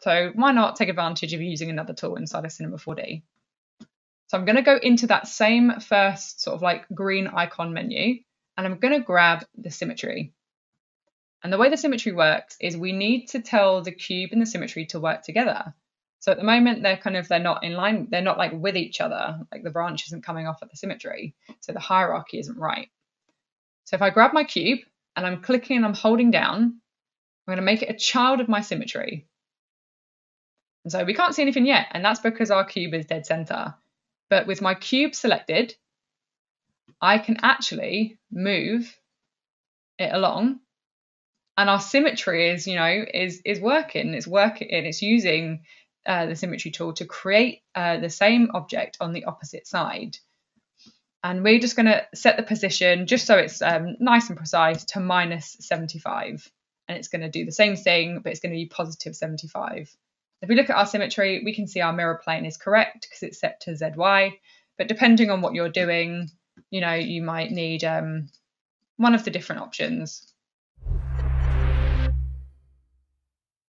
So why not take advantage of using another tool inside of Cinema 4D? So I'm going to go into that same first sort of like green icon menu and I'm going to grab the symmetry. And the way the symmetry works is we need to tell the cube and the symmetry to work together. So at the moment they're kind of they're not in line, they're not like with each other, like the branch isn't coming off at the symmetry. So the hierarchy isn't right. So if I grab my cube and I'm clicking and I'm holding down, I'm going to make it a child of my symmetry. And so we can't see anything yet, and that's because our cube is dead center. But with my cube selected, I can actually move it along and our symmetry is, you know, is is working. It's working. It's using uh, the symmetry tool to create uh, the same object on the opposite side. And we're just going to set the position just so it's um, nice and precise to minus 75. And it's going to do the same thing, but it's going to be positive 75. If we look at our symmetry, we can see our mirror plane is correct because it's set to ZY. But depending on what you're doing, you know, you might need um, one of the different options.